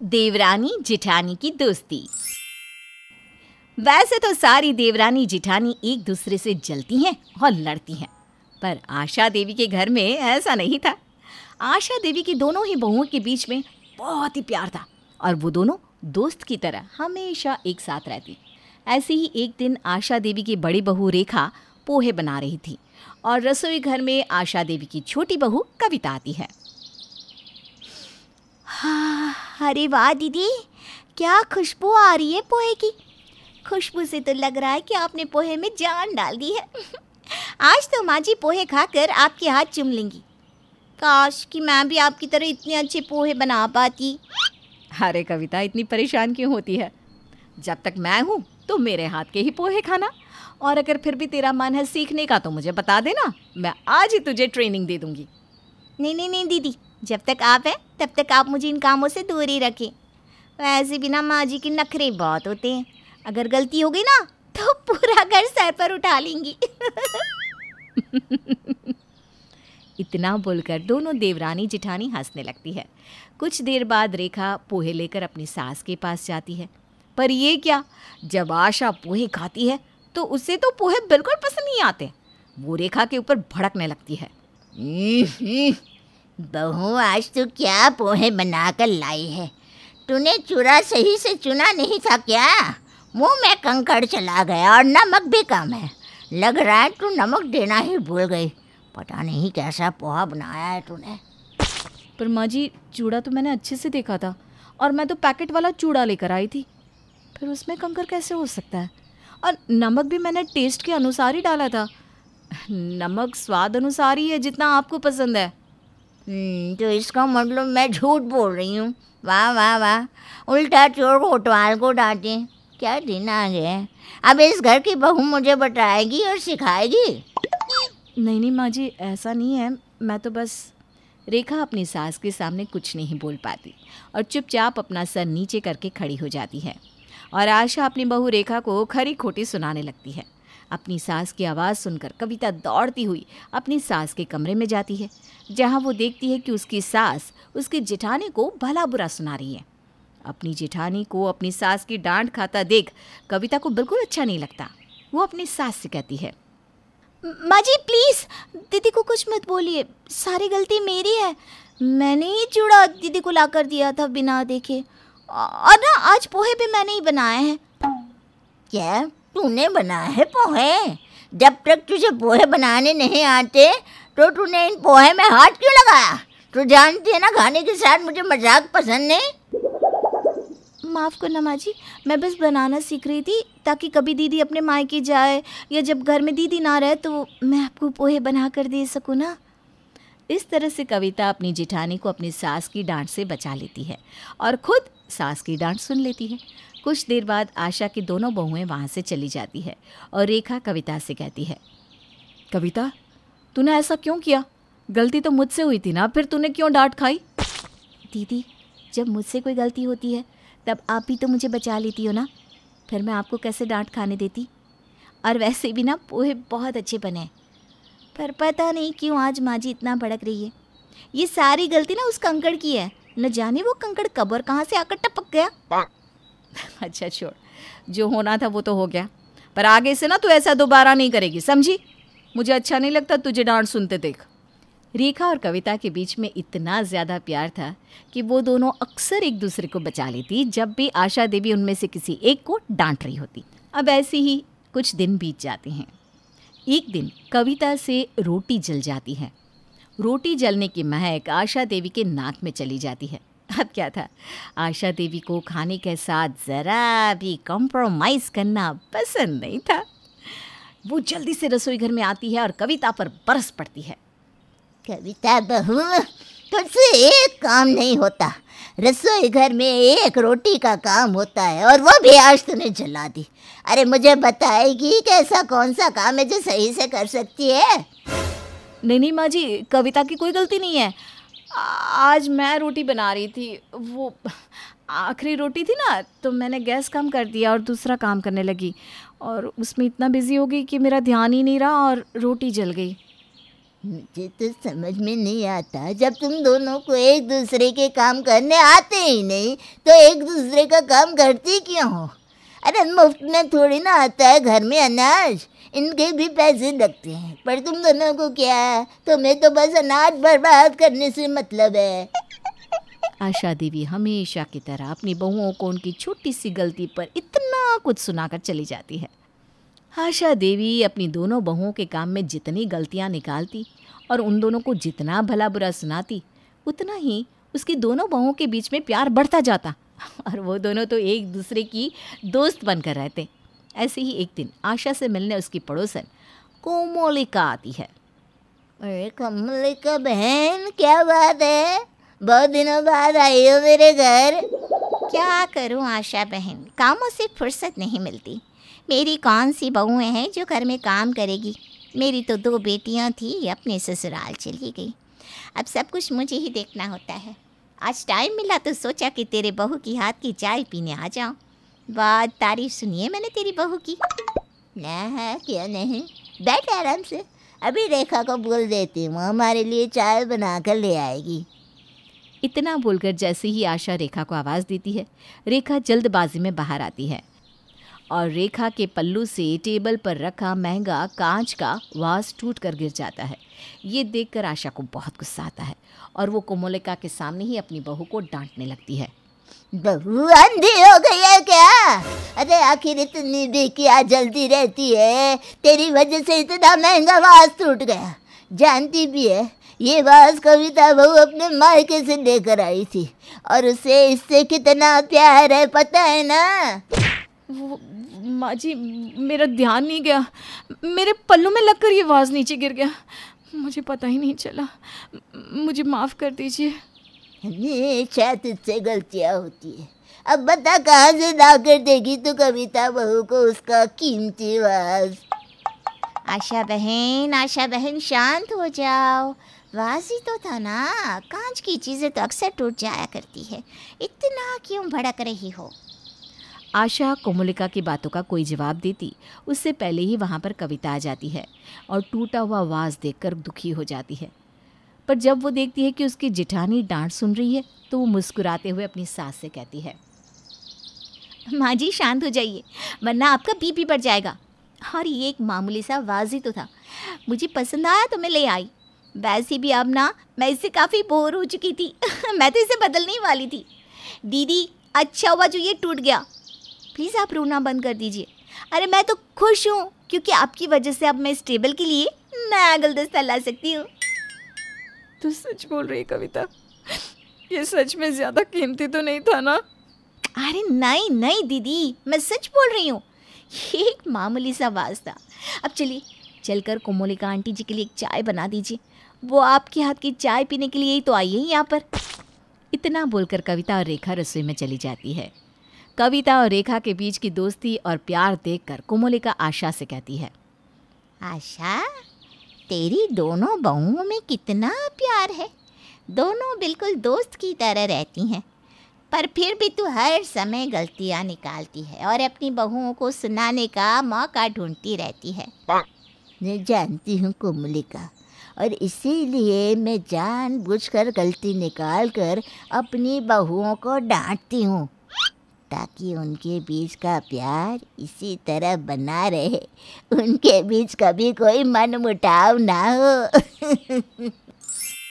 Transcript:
देवरानी जिठानी की दोस्ती। वैसे तो सारी देवरानी जिठानी एक दूसरे से जलती हैं और लड़ती हैं, पर आशा देवी के घर में ऐसा नहीं था। आशा देवी की दोनों ही बहुओं के बीच में बहुत ही प्यार था और वो दोनों दोस्त की तरह हमेशा एक साथ रहती। ऐसे ही एक दिन आशा देवी की बड़ी बहू रेखा पोहे बना रही थी और रसोई घर में आशा देवी की छोटी बहू कविता आती है। हाँ अरे वाह दीदी क्या खुशबू आ रही है पोहे की। खुशबू से तो लग रहा है कि आपने पोहे में जान डाल दी है। आज तो माँ जी पोहे खाकर आपके हाथ चुम लेंगी। काश कि मैं भी आपकी तरह इतने अच्छे पोहे बना पाती। अरे कविता इतनी परेशान क्यों होती है? जब तक मैं हूँ तो मेरे हाथ के ही पोहे खाना। और अगर फिर भी तेरा मन है सीखने का तो मुझे बता देना मैं आज ही तुझे ट्रेनिंग दे दूँगी। नहीं नहीं नहीं दीदी जब तक आप हैं, तब तक आप मुझे इन कामों से दूर ही रखें। वैसे भी ना माँ जी के नखरे बहुत होते हैं। अगर गलती हो गई ना तो पूरा घर सर पर उठा लेंगी। इतना बोलकर दोनों देवरानी जिठानी हंसने लगती है। कुछ देर बाद रेखा पोहे लेकर अपनी सास के पास जाती है। पर ये क्या, जब आशा पोहे खाती है तो उसे तो पोहे बिल्कुल पसंद नहीं आते। वो रेखा के ऊपर भड़कने लगती है। बहू, आज तू क्या पोहे बनाकर लाई है? तूने चूरा सही से चुना नहीं था क्या? मुँह में कंकड़ चला गया और नमक भी कम है। लग रहा है तू नमक देना ही भूल गई। पता नहीं कैसा पोहा बनाया है तूने। पर माँ जी, चूड़ा तो मैंने अच्छे से देखा था और मैं तो पैकेट वाला चूड़ा लेकर आई थी। फिर उसमें कंकर कैसे हो सकता है? और नमक भी मैंने टेस्ट के अनुसार ही डाला था। नमक स्वाद अनुसार ही है जितना आपको पसंद है। तो इसका मतलब मैं झूठ बोल रही हूँ। वाह वाह वाह। उल्टा चोर कोटवाल को डांटे। क्या दिन आ गए अब इस घर की बहू मुझे बताएगी और सिखाएगी? नहीं नहीं, माँ जी, ऐसा नहीं है। मैं तो बस रेखा अपनी सास के सामने कुछ नहीं बोल पाती और चुपचाप अपना सर नीचे करके खड़ी हो जाती है। और आशा अपनी बहू रेखा को खरी खोटी सुनाने लगती है। अपनी सास की आवाज़ सुनकर कविता दौड़ती हुई अपनी सास के कमरे में जाती है जहाँ वो देखती है कि उसकी सास उसकी जिठानी को भला बुरा सुना रही है। अपनी जिठानी को अपनी सास की डांट खाता देख कविता को बिल्कुल अच्छा नहीं लगता। वो अपनी सास से कहती है माँ जी प्लीज़ दीदी को कुछ मत बोलिए सारी गलती मेरी है। मैंने ही चूड़ा दीदी को ला कर दिया था बिना देखे। और ना आज पोहे भी मैंने ही बनाए हैं। क्या? तूने बनाए है पोहे। जब तक तुझे पोहे बनाने नहीं आते तो तूने इन पोहे में हाथ क्यों लगाया? तू जानती है ना खाने के साथ मुझे मज़ाक पसंद नहीं? माफ़ करना माँ जी मैं बस बनाना सीख रही थी ताकि कभी दीदी अपने मायके जाए या जब घर में दीदी ना रहे तो मैं आपको पोहे बना कर दे सकूँ ना? इस तरह से कविता अपनी जिठानी को अपनी सास की डांट से बचा लेती है और खुद सास की डांट सुन लेती है। कुछ देर बाद आशा की दोनों बहुएँ वहाँ से चली जाती है और रेखा कविता से कहती है। कविता तूने ऐसा क्यों किया? गलती तो मुझसे हुई थी ना फिर तूने क्यों डांट खाई? दीदी जब मुझसे कोई गलती होती है तब आप भी तो मुझे बचा लेती हो ना? फिर मैं आपको कैसे डांट खाने देती? और वैसे भी ना पोहे बहुत अच्छे बने पर पता नहीं क्यों आज माँ जी इतना भड़क रही है। ये सारी गलती ना उस कंकड़ की है। न जाने वो कंकड़ कबर कहाँ से आकर टपक गया। अच्छा छोड़। जो होना था वो तो हो गया। पर आगे से ना तू ऐसा दोबारा नहीं करेगी, समझी? मुझे अच्छा नहीं लगता, तुझे डांट सुनते देख। रेखा और कविता के बीच में इतना ज़्यादा प्यार था कि वो दोनों अक्सर एक दूसरे को बचा लेती, जब भी आशा देवी उनमें से किसी एक को डांट रही होती। अब ऐसे ही कुछ दिन बीत जाते हैं। एक दिन कविता से रोटी जल जाती है। रोटी जलने की महक आशा देवी के नाक में चली जाती है। अब क्या था? आशा देवी को खाने के साथ ज़रा भी कॉम्प्रोमाइज़ करना पसंद नहीं था। वो जल्दी से रसोई घर में आती है और कविता पर बरस पड़ती है। कविता बहू तुझसे एक काम नहीं होता। रसोई घर में एक रोटी का काम होता है और वो भी आज तूने जला दी। अरे मुझे बताएगी कि ऐसा कौन सा काम है जो सही से कर सकती है? नहीं नहीं माँ जी कविता की कोई गलती नहीं है। आज मैं रोटी बना रही थी, वो आखिरी रोटी थी ना तो मैंने गैस कम कर दिया और दूसरा काम करने लगी। और उसमें इतना बिज़ी हो गई कि मेरा ध्यान ही नहीं रहा और रोटी जल गई। मुझे तो समझ में नहीं आता, जब तुम दोनों को एक दूसरे के काम करने आते ही नहीं तो एक दूसरे का काम करती क्यों हो? अरे मुफ़्त में थोड़ी ना आता है, घर में अनाज। इनके भी पैसे लगते हैं। पर तुम दोनों को क्या? तुम्हें तो बस अनाज बर्बाद करने से मतलब है। आशा देवी हमेशा की तरह अपनी बहुओं को उनकी छोटी सी गलती पर इतना कुछ सुनाकर चली जाती है। आशा देवी अपनी दोनों बहुओं के काम में जितनी गलतियाँ निकालती और उन दोनों को जितना भला बुरा सुनाती, उतना ही उसकी दोनों बहुओं के बीच में प्यार बढ़ता जाता। और वो दोनों तो एक दूसरे की दोस्त बनकर रहते। ऐसे ही एक दिन आशा से मिलने उसकी पड़ोसन कोमोलिका आती है। अरे कमलिका बहन क्या बात है? बहुत दिनों बाद आई हो मेरे घर। क्या करूँ आशा बहन कामों से फुर्सत नहीं मिलती। मेरी कौन सी बहुएँ हैं जो घर में काम करेगी? मेरी तो दो बेटियाँ थी अपने ससुराल चली गई। अब सब कुछ मुझे ही देखना होता है। आज टाइम मिला तो सोचा कि तेरे बहू की हाथ की चाय पीने आ जाऊँ। बहुत तारीफ़ सुनिए मैंने तेरी बहू की? ना, है, क्या नहीं? बैठ आराम से। अभी रेखा को बोल देती हूँ, हमारे लिए चाय बना कर ले आएगी। इतना बोलकर जैसे ही आशा रेखा को आवाज़ देती है, रेखा जल्दबाजी में बाहर आती है। और रेखा के पल्लू से टेबल पर रखा महँगा कांच का वास टूट कर गिर जाता है। ये देखकर आशा को बहुत गुस्सा आता है और वो कोमोलिका के सामने ही अपनी बहू को डांटने लगती है। बहू अंधी हो गई है क्या? अरे आखिर इतनी भी क्या जल्दी रहती है? तेरी वजह से इतना महँगा वास टूट गया। जानती भी है, ये वास कविता बहू अपने मायके से लेकर आई थी। और उसे इससे कितना प्यार है, पता है ना? वो, माँ जी, मेरा ध्यान नहीं गया। मेरे पल्लू में लगकर ये आवाज़ नीचे गिर गया। मुझे पता ही नहीं चला। मुझे माफ़ कर दीजिए। हमेशा तुझसे गलतियाँ होती है अब बता कहाँ से ला कर देगी तू कविता बहू को उसका कीमती वास आशा बहन आशा बहन शांत हो जाओ वासी तो था ना कांच की चीज़ें तो अक्सर टूट जाया करती है इतना क्यों भड़क रही हो आशा कोमलिका की बातों का कोई जवाब देती उससे पहले ही वहाँ पर कविता आ जाती है और टूटा हुआ आवाज़ देखकर दुखी हो जाती है पर जब वो देखती है कि उसकी जिठानी डांट सुन रही है तो वो मुस्कुराते हुए अपनी सास से कहती है, माँ जी, शांत हो जाइए, वरना आपका बीपी बढ़ जाएगा। और ये एक मामूली सा वाजी तो था। मुझे पसंद आया तो मैं ले आई। वैसे भी अब ना, मैं इससे काफ़ी बोर हो चुकी थी। मैं तो इसे बदलने ही वाली थी। दीदी अच्छा हुआ जो ये टूट गया। प्लीज़ आप रोना बंद कर दीजिए। अरे, मैं तो खुश हूँ, क्योंकि आपकी वजह से अब मैं इस टेबल के लिए नया गुलदस्ता ला सकती हूँ। तू सच बोल रही कविता। ये सच में ज़्यादा कीमती तो नहीं था ना? अरे नहीं नहीं दीदी, मैं सच बोल रही हूँ। ये एक मामूली सा आवाज़ था। अब चलिए, चलकर कोमोलिका आंटी जी के लिए एक चाय बना दीजिए। वो आपके हाथ की चाय पीने के लिए ही तो आई है यहाँ पर। इतना बोलकर कविता और रेखा रसोई में चली जाती है। कविता और रेखा के बीच की दोस्ती और प्यार देखकर कोमोलिका आशा से कहती है, आशा तेरी दोनों बहुओं में कितना प्यार है। दोनों बिल्कुल दोस्त की तरह रहती हैं, पर फिर भी तू हर समय गलतियाँ निकालती है और अपनी बहुओं को सुनाने का मौका ढूंढती रहती है। मैं जानती हूँ कोमलिका और इसीलिए मैं जानबूझकर गलती निकाल कर अपनी बहुओं को डांटती हूँ। ताकि उनके बीच का प्यार इसी तरह बना रहे। उनके बीच कभी कोई मन मुटाव ना हो।